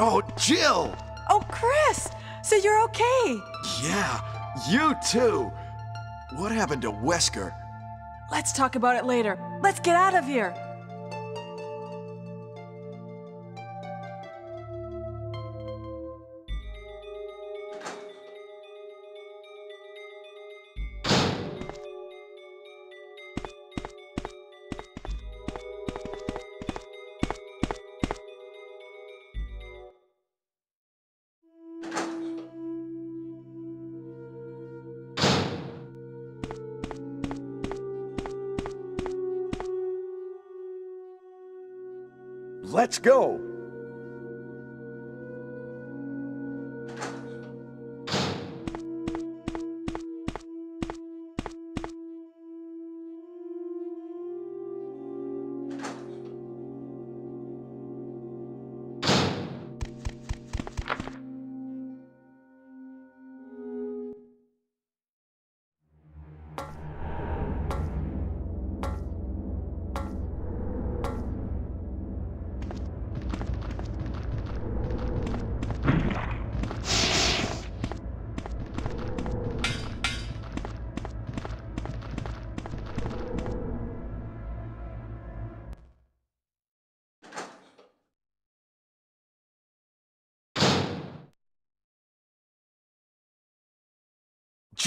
Oh, Jill! Oh, Chris! So you're okay? Yeah, you too! What happened to Wesker? Let's talk about it later. Let's get out of here! Let's go.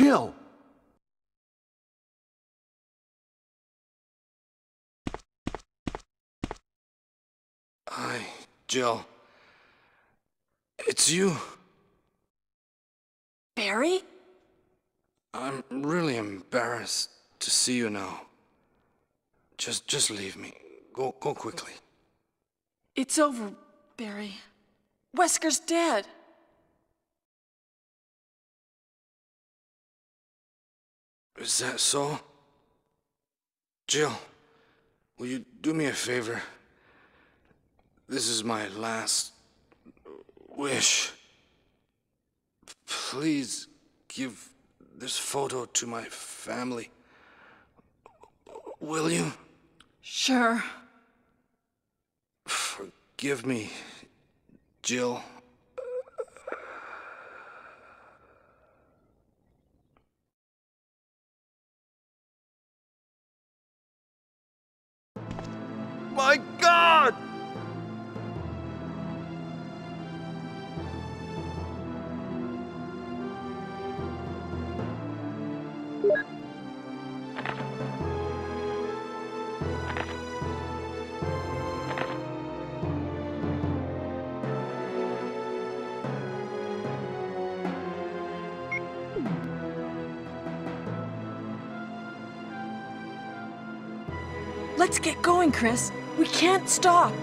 Jill! Hi, Jill. It's you. Barry? I'm really embarrassed to see you now. Just just leave me. Go go quickly. It's over, Barry. Wesker's dead. Is that so? Jill, will you do me a favor? This is my last wish. Please give this photo to my family. Will you? Sure. Forgive me, Jill. Let's get going, Chris. We can't stop.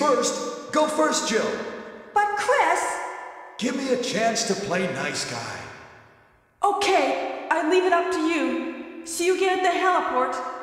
Ladies first. Go first, Jill. But Chris! Give me a chance to play nice guy. Okay, I leave it up to you. See you again at the heliport.